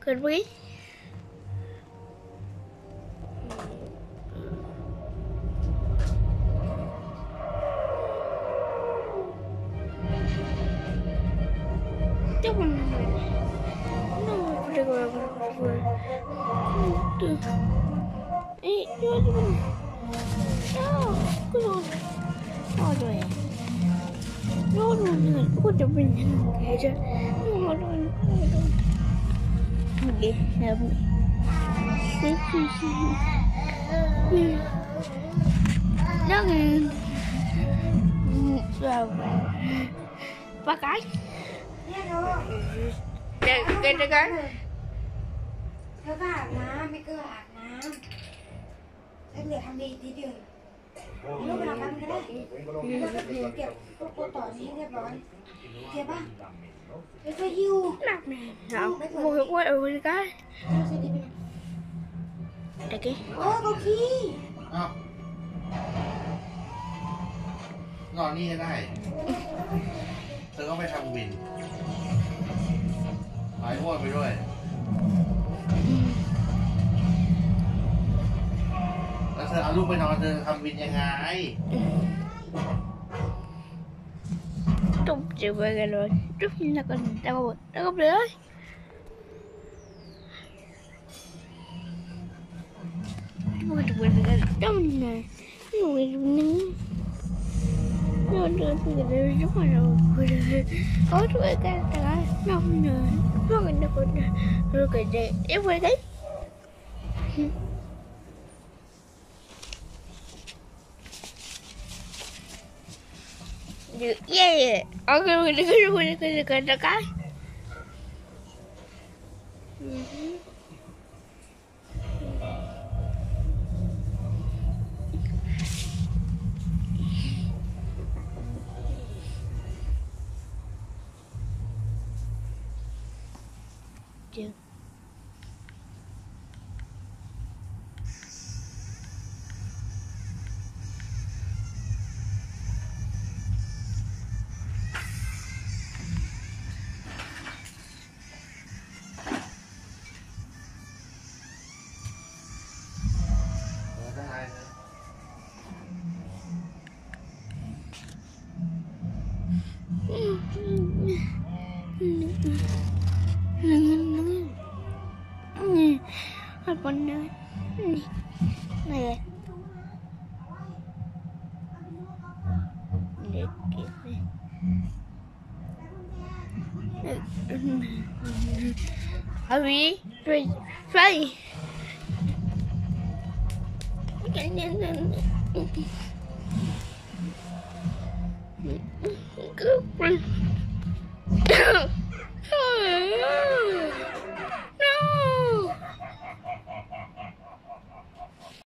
could we? Hey, you're the one. No, good on. All the way. No, no, no, what the ring in No, no, no, no. Okay, help me. Đó là vào ba cái cái cái cái cái เธอก็อาบน้ำไม่เกลืออาบน้ำถ้าเหลือทำดีทีเดียว เก็บเก็บพวกตัวต่อนี้เรียบร้อยเก็บป่ะแล้วก็ยิ้ว nạp này nào mua quay ở cái cái ดูสิดีเป็น đây cái โอ้ก็ขี้อ้าวนอนนี่ก็ได้ เธอก็ไปทำวินหายอ้วนไปด้วย ธอเอาลูกไปนอนเธอทำวินยังไง tung chịu về rồi rồi chút là còn đâu đâu có được Mua được về cái trong này Mua được nướng Mua được cái này rất là rồi Mua được Có được cái cái cái Nông nữa Mua cái này còn Rồi cái này Em về đấy Yeah, yeah. I'm going to go to the guy. Mm-hmm. Yeah. Này. Này. Để kịp đi. Hurry, hurry, hurry. Okay, then, then. me.